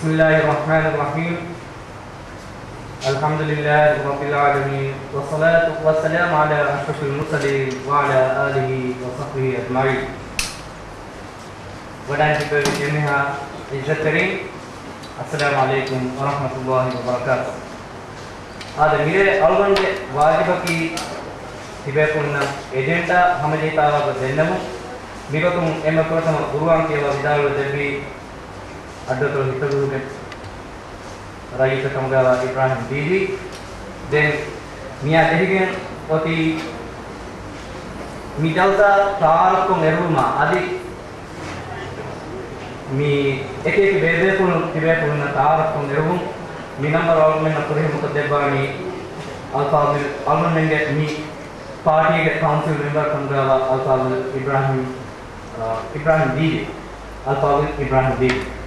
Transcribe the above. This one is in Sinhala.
بسم الله الرحمن الرحيم الحمد لله رب العالمين والصلاة والسلام على أشرف المرسلين وعلى آله وصحبه أجمعين ودعنا بجميع الجترين السلام عليكم ورحمة الله وبركاته هذا ميرے ألغن واجبكي තිබෙකුන්න එජෙන්ටා හැමදේතාවක දෙන්නමු මිරතුම් එම ප්‍රථම ගුරුවන් කියලා විදාල දෙවි Dato' Hitaruddin Raisa Kamgala Ibrahim Didi. Then Mia Dehigen Oti Midalta Tarakon Eruma Adi මේ එක එක වේදේකුණු තිබේකුණු තාරක්කුන් එරුම් මේ නම්බර වලින් අපරේ මොකද දෙබානි අල්ෆාබල් අල්මන්ගේ මේ පාටි එක කවුන්සිල් මෙම්බර් කන්දලා අල්ෆාබල් ඉබ්‍රාහිම් ඉබ්‍රාහිම් දීලි අල්ෆාබල් ඉබ්‍රාහිම් දීලි